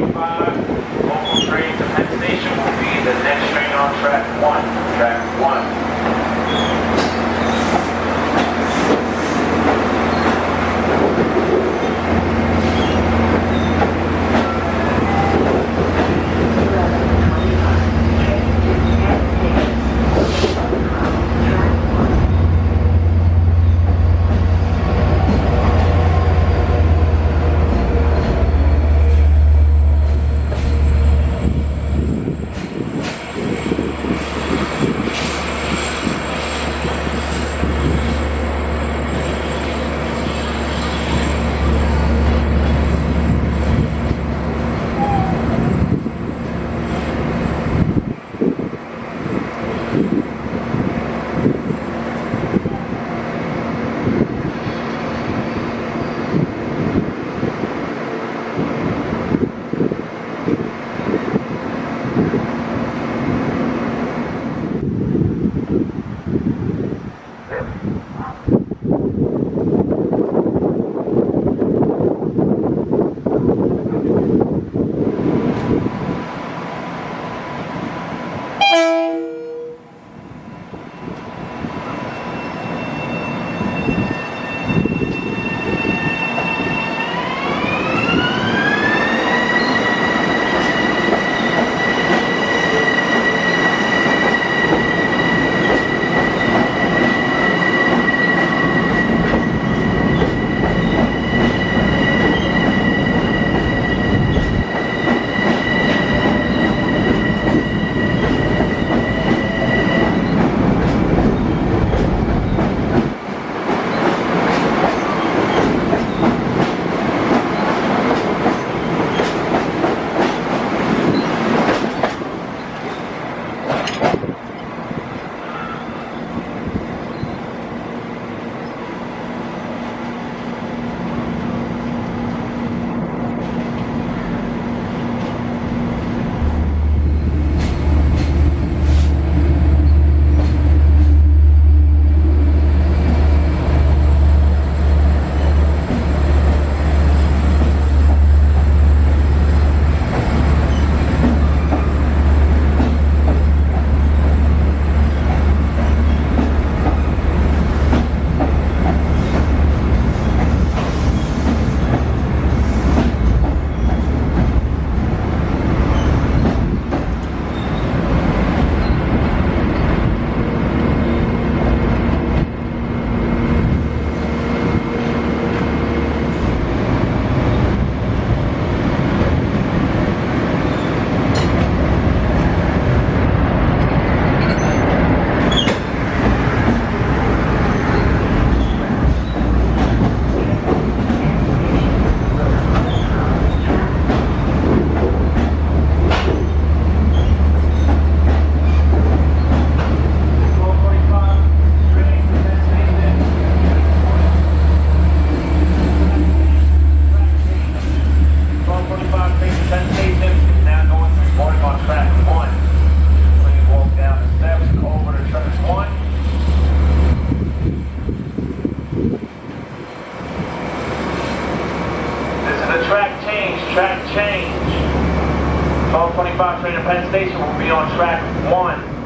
45, local train to Penn Station will be the next train on track 1. Track 1. Penn Station will be on track one.